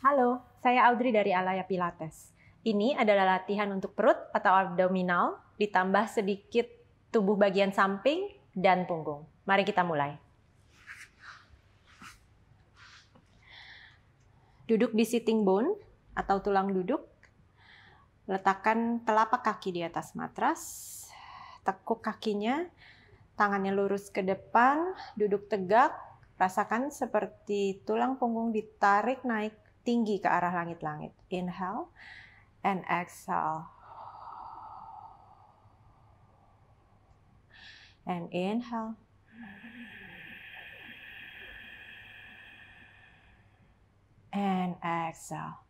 Halo, saya Audrey dari Alaya Pilates. Ini adalah latihan untuk perut atau abdominal, ditambah sedikit tubuh bagian samping dan punggung. Mari kita mulai. Duduk di sitting bone atau tulang duduk. Letakkan telapak kaki di atas matras. Tekuk kakinya, tangannya lurus ke depan, duduk tegak. Rasakan seperti tulang punggung ditarik naik tinggi ke arah langit-langit. Inhale and exhale. And inhale. And exhale.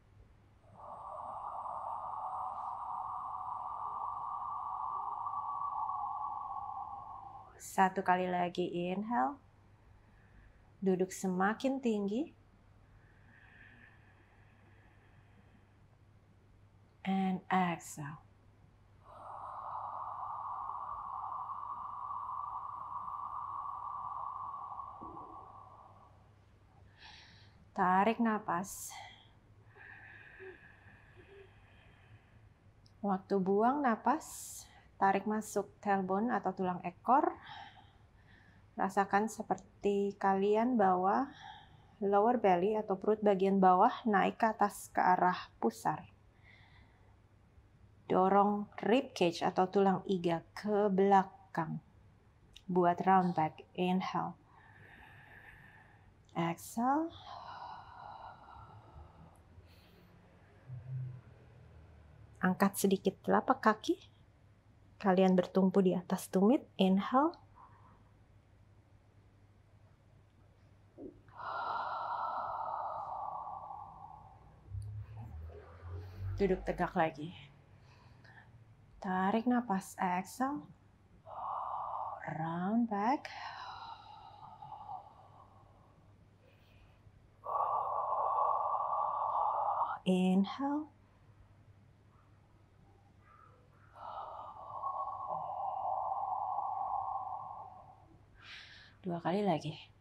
Satu kali lagi inhale. Duduk semakin tinggi. And exhale. Tarik nafas. Waktu buang nafas, tarik masuk tailbone atau tulang ekor. Rasakan seperti kalian bawa lower belly atau perut bagian bawah naik ke atas ke arah pusar. Dorong rib cage atau tulang iga ke belakang. Buat round back. Inhale. Exhale. Angkat sedikit telapak kaki. Kalian bertumpu di atas tumit. Inhale. Duduk tegak lagi. Tarik nafas. Exhale. Round back. Inhale. Dua kali lagi.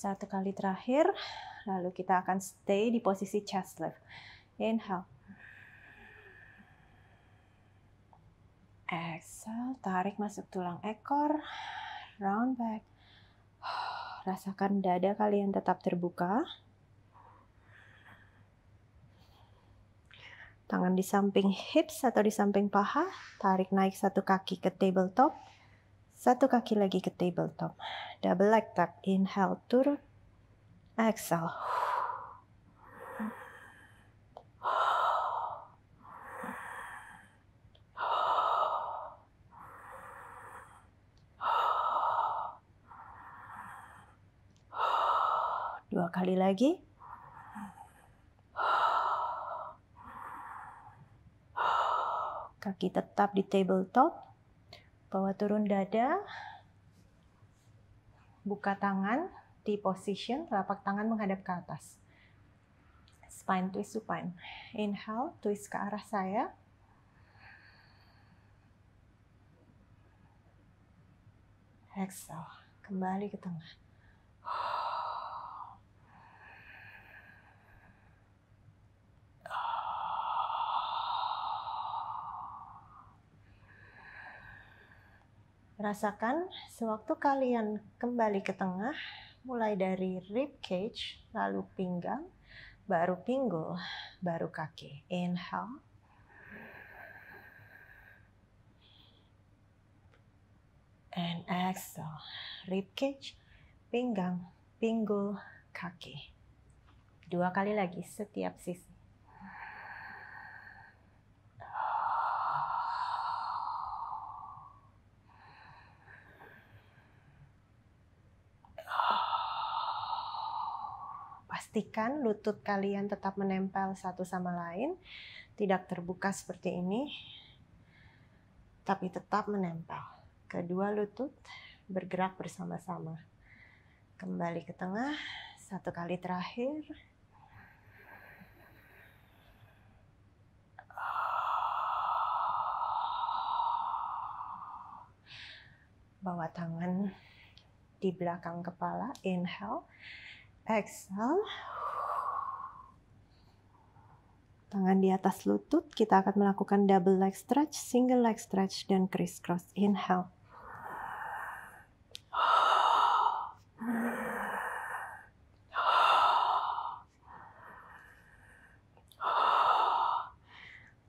Satu kali terakhir, lalu kita akan stay di posisi chest lift. Inhale. Exhale, tarik masuk tulang ekor, round back. Rasakan dada kalian tetap terbuka. Tangan di samping hips atau di samping paha, tarik naik satu kaki ke tabletop. Satu kaki lagi ke tabletop. Double leg tuck. Inhale, turun. Exhale. Dua kali lagi. Kaki tetap di tabletop. Bawa turun dada. Buka tangan di position telapak tangan menghadap ke atas. Spine twist supine. Inhale, twist ke arah saya. Exhale, kembali ke tengah. Rasakan sewaktu kalian kembali ke tengah, mulai dari rib cage, lalu pinggang, baru pinggul, baru kaki. Inhale. And exhale. Rib cage, pinggang, pinggul, kaki. Dua kali lagi setiap sisi. Pastikan lutut kalian tetap menempel satu sama lain, tidak terbuka seperti ini, tapi tetap menempel. Kedua lutut bergerak bersama-sama. Kembali ke tengah, satu kali terakhir. Bawa tangan di belakang kepala, inhale, exhale. Tangan di atas lutut, kita akan melakukan double leg stretch, single leg stretch, dan crisscross. Inhale.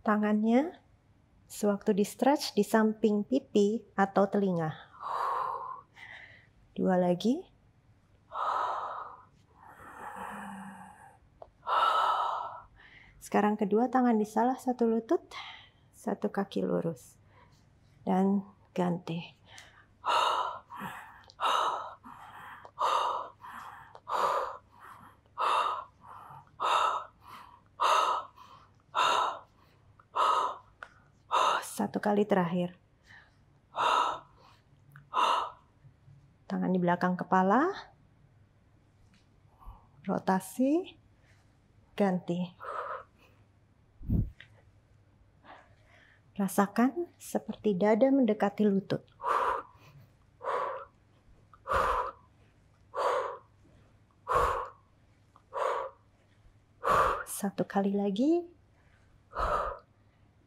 Tangannya sewaktu di stretch di samping pipi atau telinga. Dua lagi. Sekarang kedua tangan di salah satu lutut, satu kaki lurus. Dan ganti. Satu kali terakhir. Tangan di belakang kepala. Rotasi. Ganti. Rasakan seperti dada mendekati lutut. Satu kali lagi.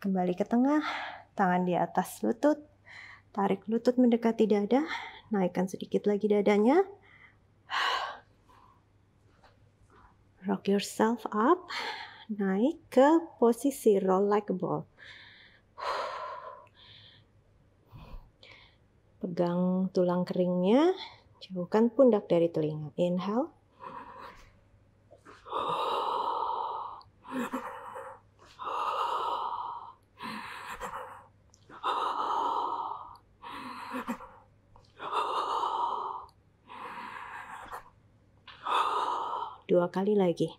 Kembali ke tengah, tangan di atas lutut. Tarik lutut mendekati dada, naikkan sedikit lagi dadanya. Rock yourself up, naik ke posisi roll like a ball. Pegang tulang keringnya, jauhkan pundak dari telinga. Inhale. Dua kali lagi.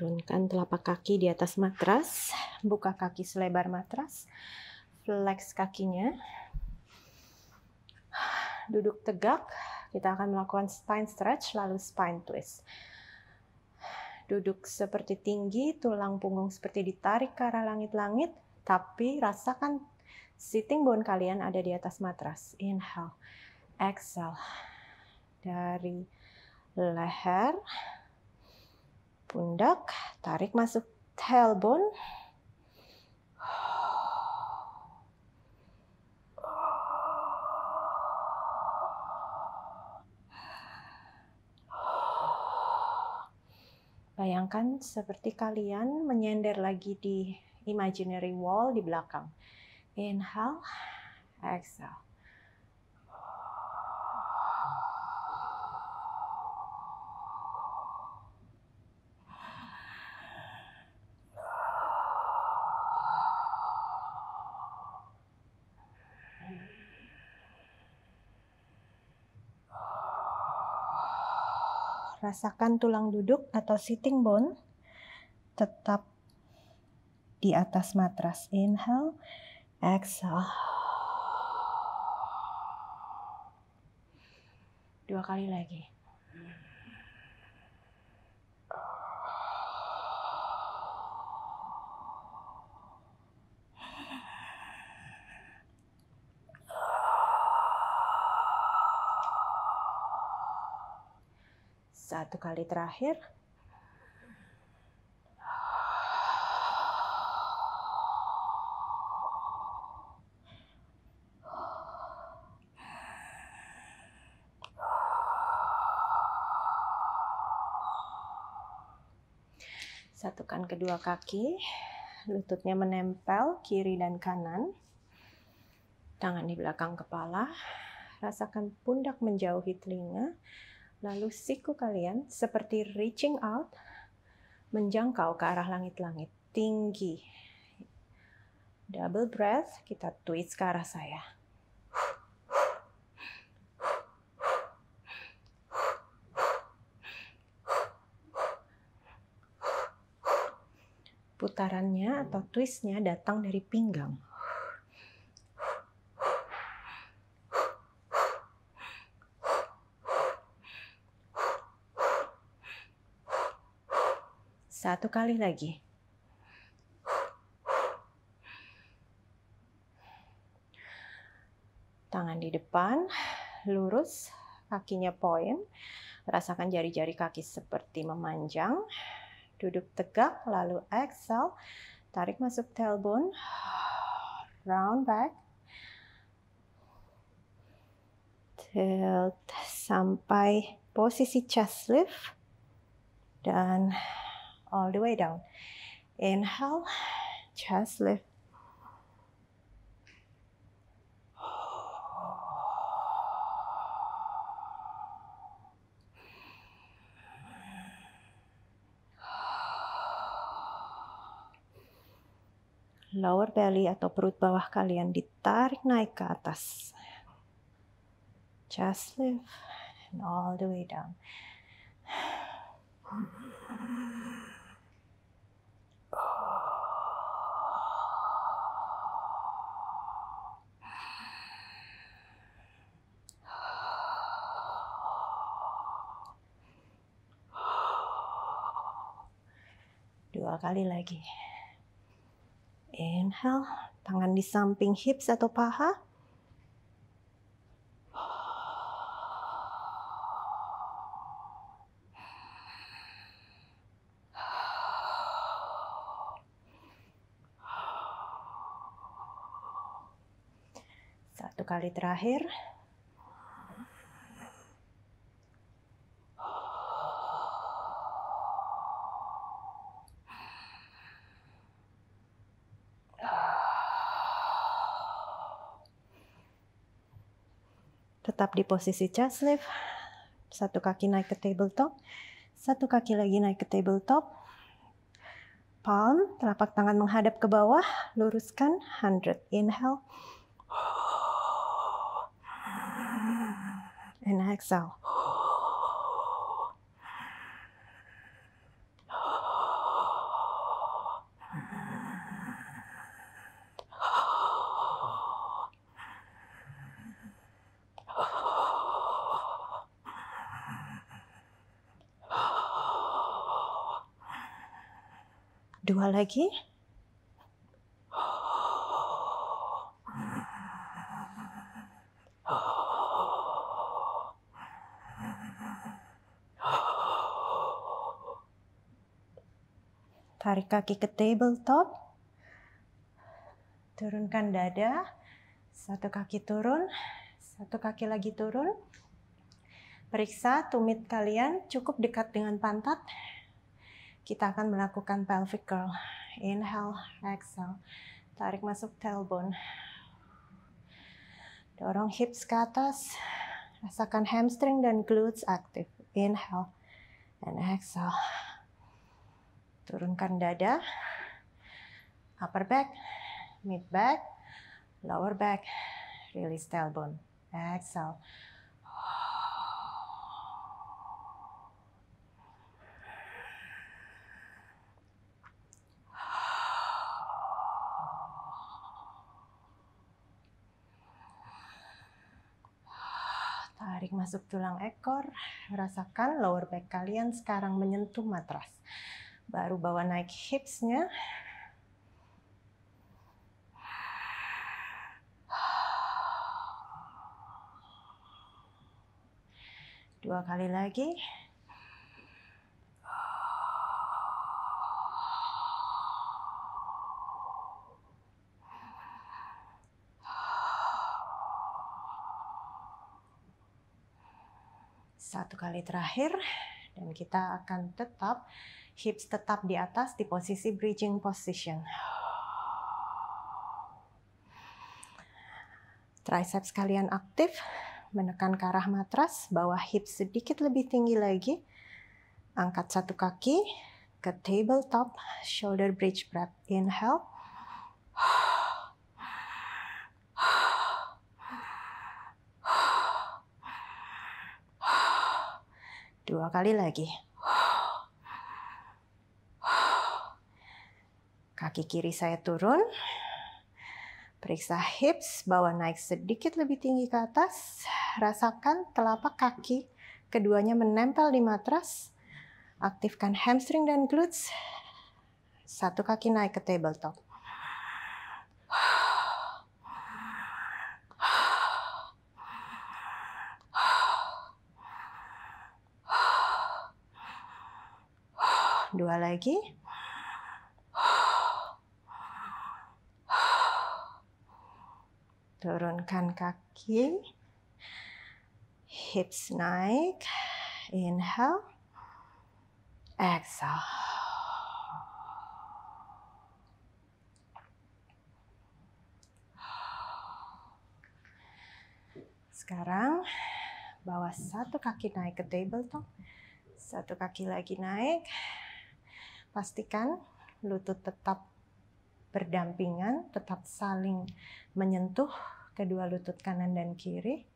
Turunkan telapak kaki di atas matras, buka kaki selebar matras, flex kakinya. Duduk tegak, kita akan melakukan spine stretch lalu spine twist. Duduk seperti tinggi, tulang punggung seperti ditarik ke arah langit-langit, tapi rasakan sitting bone kalian ada di atas matras. Inhale, exhale. Dari leher, pundak, tarik masuk tailbone. Bayangkan seperti kalian menyender lagi di imaginary wall di belakang. Inhale, exhale. Rasakan tulang duduk atau sitting bone tetap di atas matras. Inhale, exhale. Dua kali lagi. Satu kali terakhir. Satukan kedua kaki, lututnya menempel kiri dan kanan. Tangan di belakang kepala, rasakan pundak menjauhi telinga, lalu siku kalian seperti reaching out, menjangkau ke arah langit-langit tinggi. Double breath, kita twist ke arah saya. putarannya atau twistnya datang dari pinggang. Satu kali lagi. Tangan di depan, lurus, kakinya point. Rasakan jari-jari kaki seperti memanjang. Duduk tegak, lalu exhale. Tarik masuk tailbone. Round back. Tilt sampai posisi chest lift. Dan all the way down. Inhale, chest lift. Lower belly atau perut bawah kalian ditarik naik ke atas. Chest lift and all the way down. Dua kali lagi. Inhale, tangan di samping hips atau paha. Satu kali terakhir. Tetap di posisi chest lift. Satu kaki naik ke tabletop. Satu kaki lagi naik ke tabletop. Palm, telapak tangan menghadap ke bawah. Luruskan 100. Inhale. And exhale. Dua lagi. Tarik kaki ke tabletop. Turunkan dada. Satu kaki turun. Satu kaki lagi turun. Periksa tumit kalian cukup dekat dengan pantat. Kita akan melakukan pelvic curl. Inhale, exhale. Tarik masuk tailbone. Dorong hips ke atas. Rasakan hamstring dan glutes aktif. Inhale and exhale. Turunkan dada. Upper back, mid back, lower back. Release tailbone. Exhale. Tarik masuk tulang ekor. Rasakan lower back kalian sekarang menyentuh matras. Baru bawa naik hipsnya. Dua kali lagi. Satu kali terakhir dan kita akan tetap hips tetap di atas di posisi bridging position. Triceps kalian aktif, menekan ke arah matras, bawah hips sedikit lebih tinggi lagi. Angkat satu kaki ke tabletop, shoulder bridge breath. Inhale. Dua kali lagi. Kaki kiri saya turun. Periksa hips, bawa naik sedikit lebih tinggi ke atas. Rasakan telapak kaki keduanya menempel di matras. Aktifkan hamstring dan glutes. Satu kaki naik ke tabletop. Dua lagi. Turunkan kaki. Hips naik. Inhale. Exhale. Sekarang bawa satu kaki naik ke tabletop. Satu kaki lagi naik. Pastikan lutut tetap berdampingan, tetap saling menyentuh kedua lutut kanan dan kiri.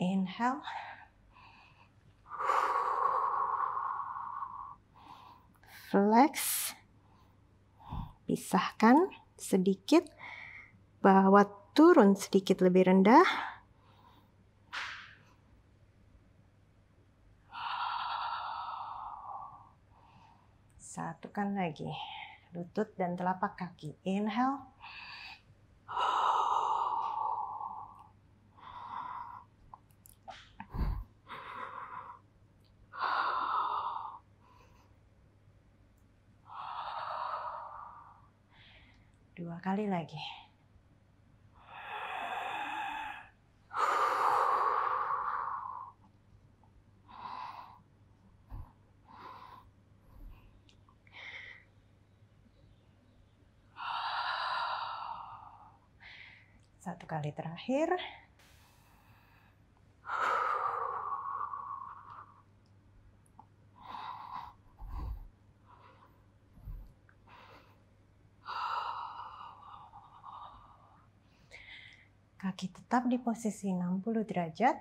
Inhale. Flex. Pisahkan sedikit. Bawa turun sedikit lebih rendah. Satukan lagi. Lutut dan telapak kaki. Inhale. Dua kali lagi. Satu kali terakhir. Kaki tetap di posisi 60 derajat,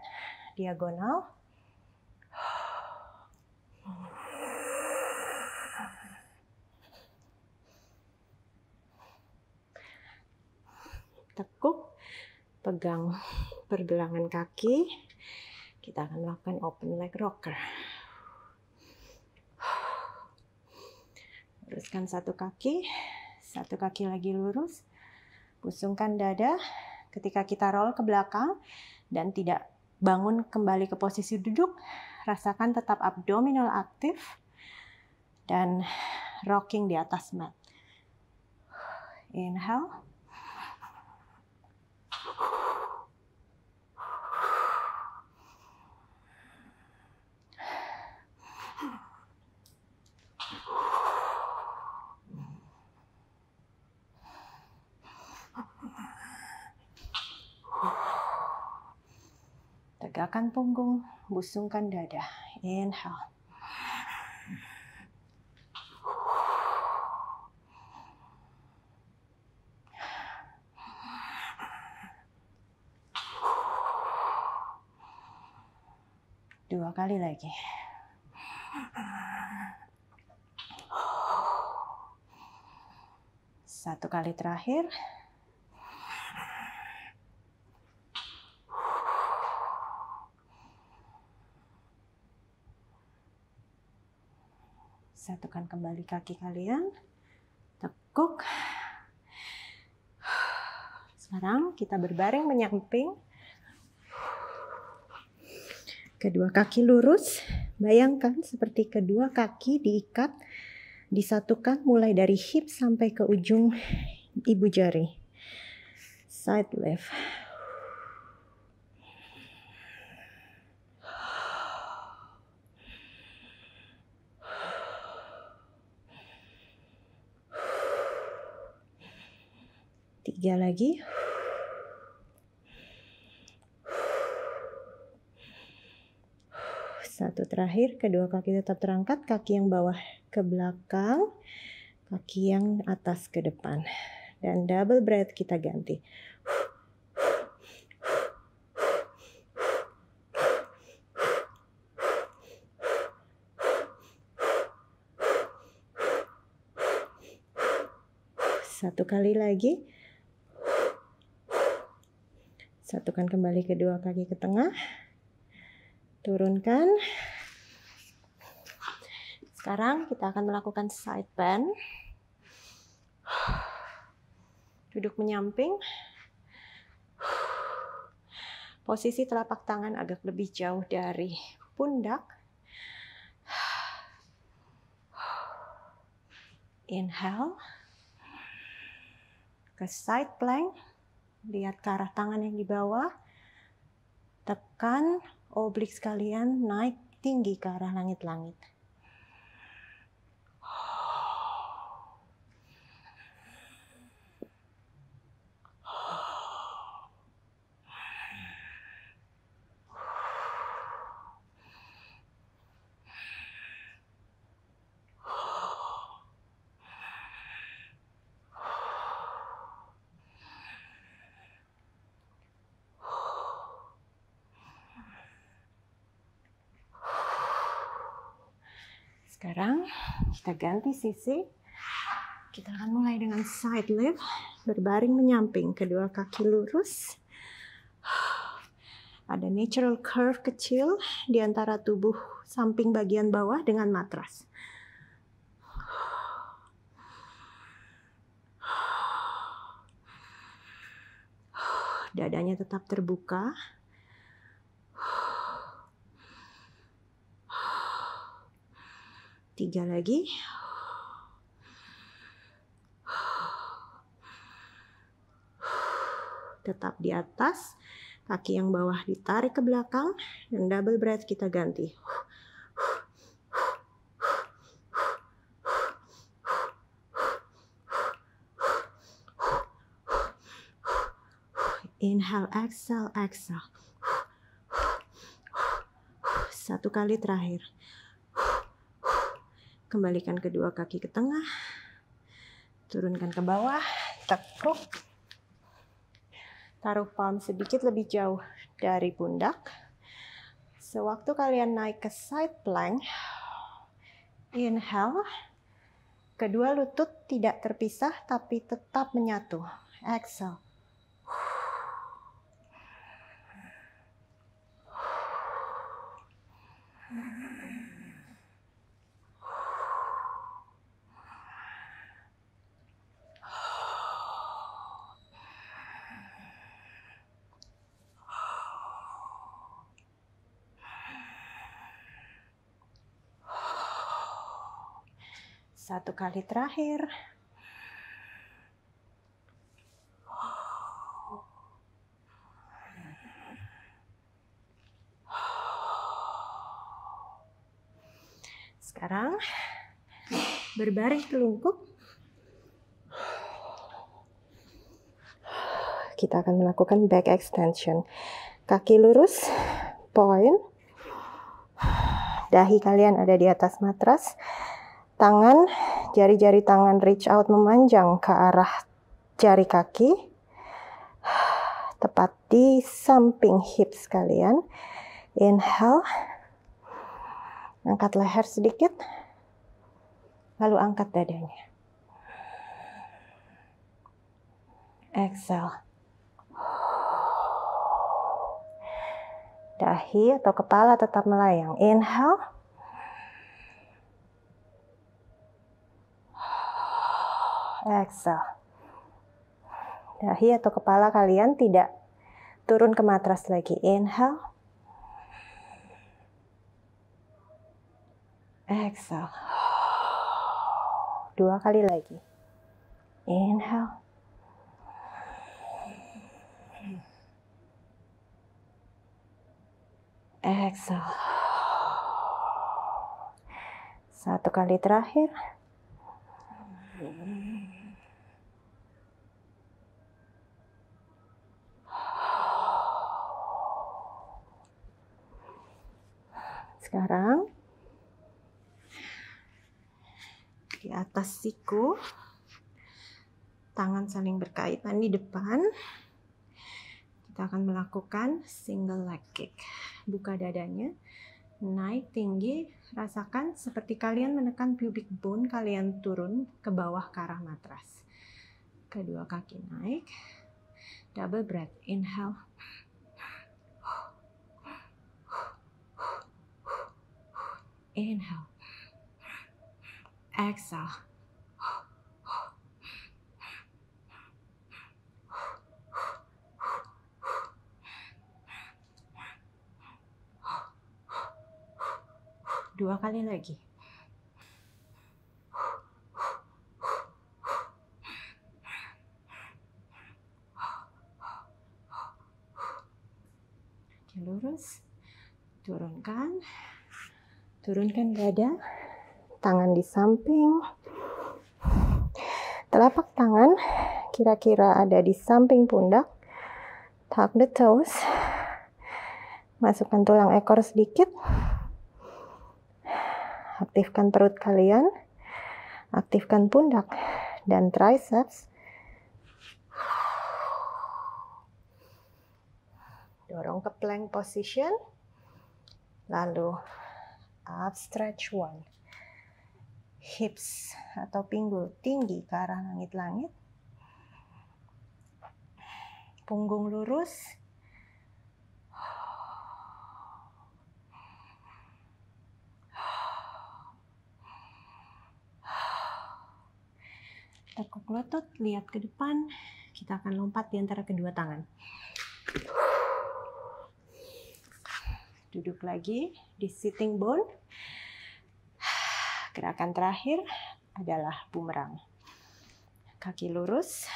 diagonal. Tekuk pegang pergelangan kaki. Kita akan melakukan open leg rocker. Luruskan satu kaki, satu kaki lagi lurus. Pusungkan dada ketika kita roll ke belakang dan tidak bangun kembali ke posisi duduk. Rasakan tetap abdominal aktif dan rocking di atas mat. Inhale. Tegakkan punggung, busungkan dada. Inhale. Dua kali lagi. Satu kali terakhir. Satukan kembali kaki kalian. Tekuk. Sekarang kita berbaring menyamping. Kedua kaki lurus. Bayangkan seperti kedua kaki diikat, disatukan mulai dari hip sampai ke ujung ibu jari. Side lift. tiga lagi. Satu terakhir kedua kaki tetap terangkat kaki yang bawah ke belakang kaki yang atas ke depan. Dan double breath kita ganti. Satu kali lagi. Satukan kembali kedua kaki ke tengah. Turunkan. Sekarang kita akan melakukan side bend. Duduk menyamping. Posisi telapak tangan agak lebih jauh dari pundak. Inhale. Ke side plank. Lihat ke arah tangan yang di bawah. Tekan oblik sekalian naik tinggi ke arah langit-langit. Kita ganti sisi. Kita akan mulai dengan side lift, berbaring menyamping, kedua kaki lurus. Ada natural curve kecil di antara tubuh samping bagian bawah dengan matras. Dadanya tetap terbuka. Tiga lagi. Tetap di atas. Kaki yang bawah ditarik ke belakang. Dan double breath kita ganti. Inhale, exhale, exhale. Satu kali terakhir. Kembalikan kedua kaki ke tengah. Turunkan ke bawah. Tekuk. Taruh palm sedikit lebih jauh dari pundak. Sewaktu kalian naik ke side plank, inhale. Kedua lutut tidak terpisah tapi tetap menyatu. Exhale. Kali terakhir. Sekarang berbaring telungkup. Kita akan melakukan back extension. Kaki lurus, point. Dahi kalian ada di atas matras tangan, jari-jari tangan reach out memanjang ke arah jari kaki. Tepat di samping hips kalian. Inhale. Angkat leher sedikit. Lalu angkat dadanya. Exhale. Dahi atau kepala tetap melayang. Inhale. Exhale. Dahi atau kepala kalian tidak turun ke matras lagi. Inhale. Exhale. Dua kali lagi. Inhale. Exhale. Satu kali terakhir. Sekarang di atas siku, tangan saling berkaitan di depan. Kita akan melakukan single leg kick. Buka dadanya, naik tinggi, rasakan seperti kalian menekan pubic bone, kalian turun ke bawah ke arah matras. Kedua kaki naik. Double breath. Inhale. Inhale. Exhale. Dua kali lagi. lurus. Turunkan. Turunkan dada. Tangan di samping. Telapak tangan kira-kira ada di samping pundak. Tuck the toes. Masukkan tulang ekor sedikit. Aktifkan perut kalian. Aktifkan pundak dan triceps. Dorong ke plank position. Lalu up stretch one. Hips atau pinggul tinggi ke arah langit-langit. Punggung lurus. Tekuk lutut, lihat ke depan. Kita akan lompat di antara kedua tangan. Duduk lagi di sitting bone. Gerakan terakhir adalah bumerang. Kaki lurus.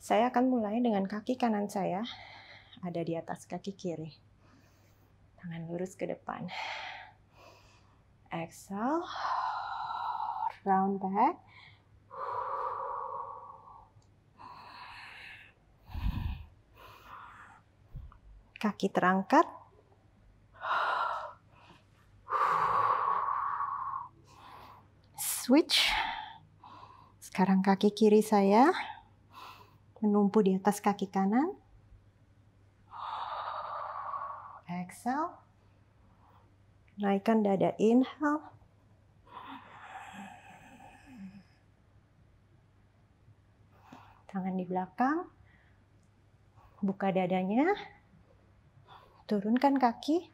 Saya akan mulai dengan kaki kanan saya ada di atas kaki kiri. Tangan lurus ke depan. Exhale. Round back. Kaki terangkat. Switch. Sekarang kaki kiri saya menumpu di atas kaki kanan. Exhale. Naikkan dada inhale. Tangan di belakang. Buka dadanya. Turunkan kaki.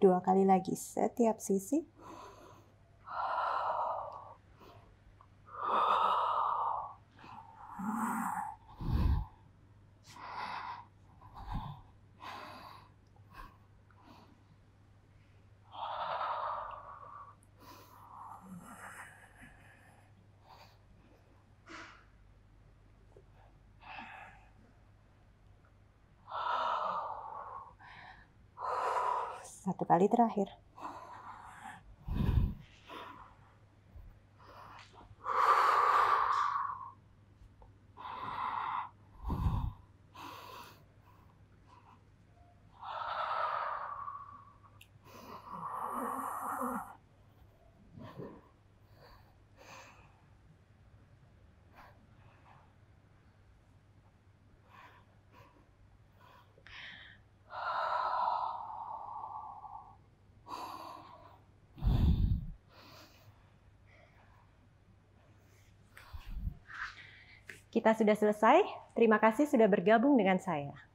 Dua kali lagi setiap sisi. Satu kali terakhir. Kita sudah selesai. Terima kasih sudah bergabung dengan saya.